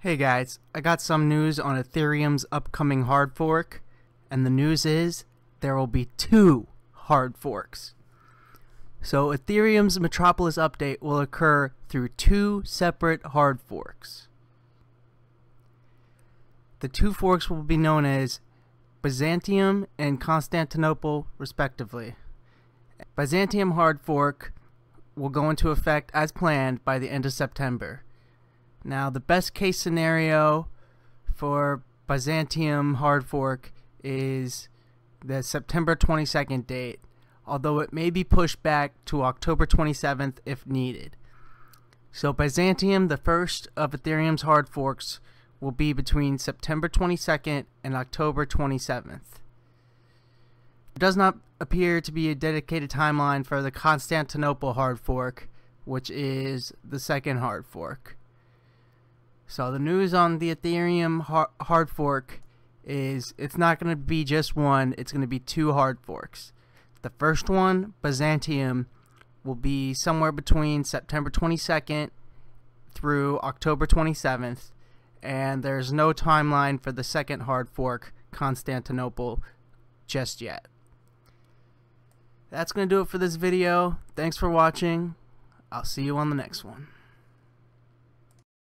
Hey guys, I got some news on Ethereum's upcoming hard fork, and the news is there will be two hard forks. So Ethereum's Metropolis update will occur through two separate hard forks. The two forks will be known as Byzantium and Constantinople respectively. Byzantium hard fork will go into effect as planned by the end of September. Now, the best case scenario for Byzantium hard fork is the September 22nd date, although it may be pushed back to October 27th if needed. So, Byzantium, the first of Ethereum's hard forks, will be between September 22nd and October 27th. There does not appear to be a dedicated timeline for the Constantinople hard fork, which is the second hard fork. So the news on the Ethereum hard fork is it's not going to be just one, it's going to be two hard forks. The first one, Byzantium, will be somewhere between September 22nd through October 27th, and there's no timeline for the second hard fork, Constantinople, just yet. That's going to do it for this video. Thanks for watching. I'll see you on the next one.